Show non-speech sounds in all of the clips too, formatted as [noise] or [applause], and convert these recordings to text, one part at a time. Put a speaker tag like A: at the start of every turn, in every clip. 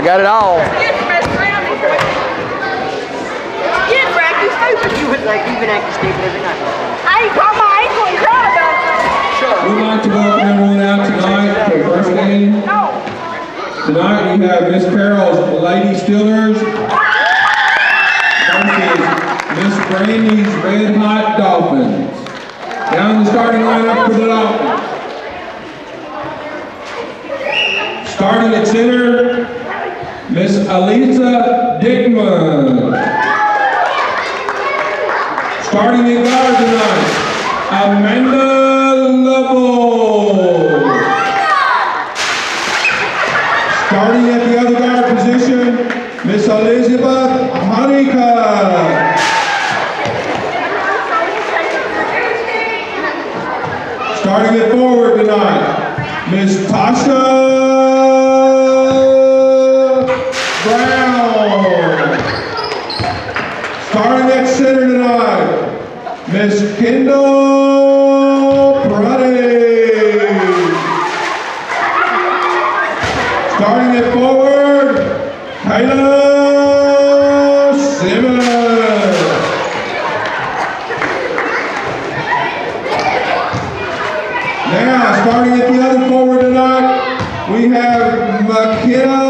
A: I got it all.
B: Get Frankie stupid.
C: You would like you've been acting stupid every night.
B: I ain't caught my ankle and cried about it.
D: We'd like to welcome everyone out tonight for the first game.
B: No.
D: Tonight we have Miss Carol's Lady Steelers versus Miss Brandy's Red Hot Dolphins. Down the starting lineup for the Dolphins. Starting at center, Elisa Dickman. Starting in guard tonight, Amanda Lovell. Starting at the other guard position, Miss Elizabeth Hanika. Starting at forward tonight, Miss Tasha we have McKenna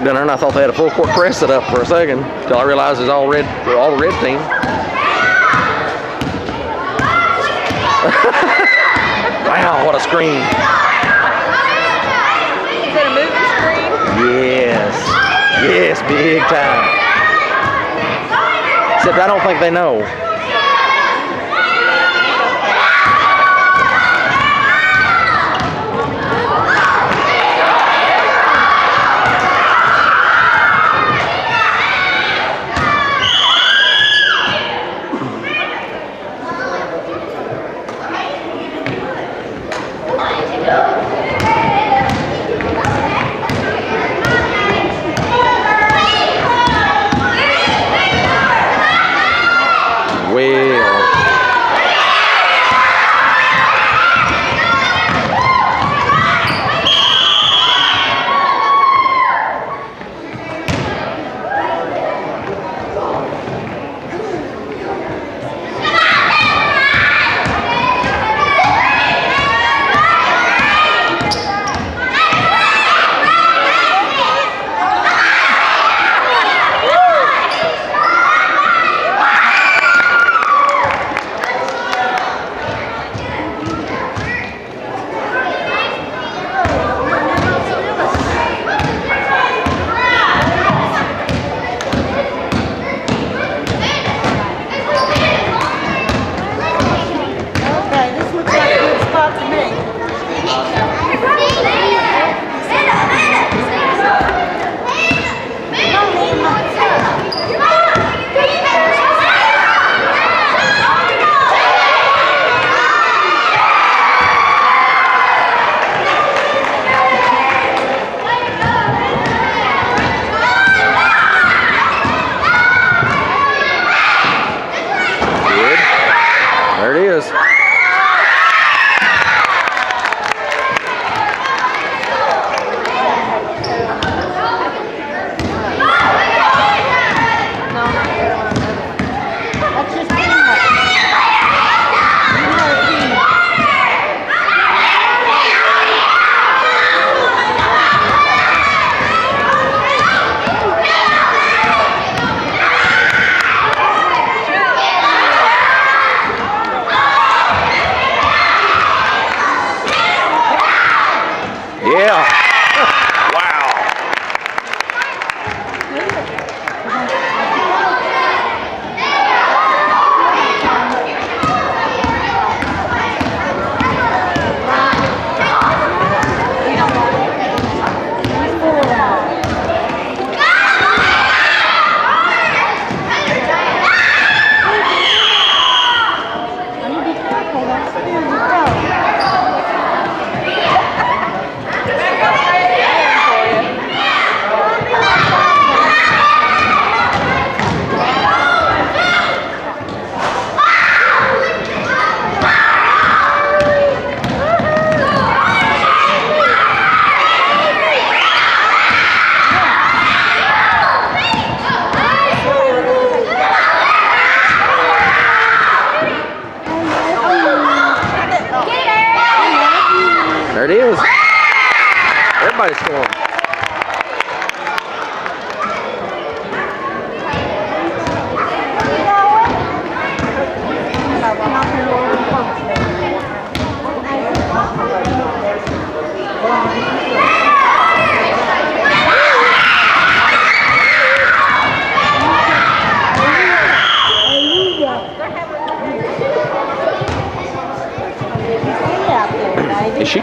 A: Walked down there and I thought they had a full court press set up for a second until I realized it's all red, for all the red team. [laughs] wow, what a screen!
B: Is it a movie screen?
A: Yes, yes, big time. Except I don't think they know.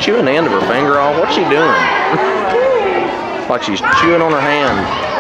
A: Chewing the end of her finger off? What's she doing? [laughs] like she's chewing on her hand.